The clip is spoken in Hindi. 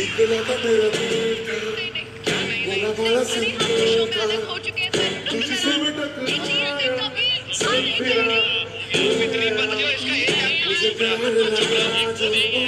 दिखने लगा तेरा भोला मुझे प्यार लगा